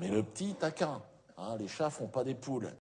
Mais le petit taquin, hein, les chats font pas des poules.